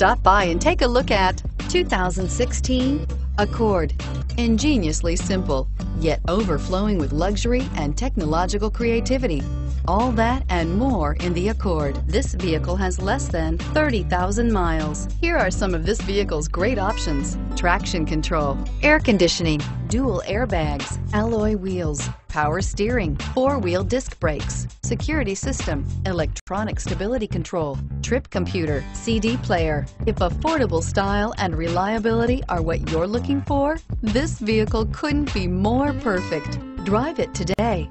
Stop by and take a look at 2016 Accord. Ingeniously simple, yet overflowing with luxury and technological creativity. All that and more in the Accord. This vehicle has less than 30,000 miles. Here are some of this vehicle's great options. Traction control, air conditioning, dual airbags, alloy wheels, power steering, four-wheel disc brakes, security system, electronic stability control, trip computer, CD player. If affordable style and reliability are what you're looking for, this vehicle couldn't be more perfect. Drive it today.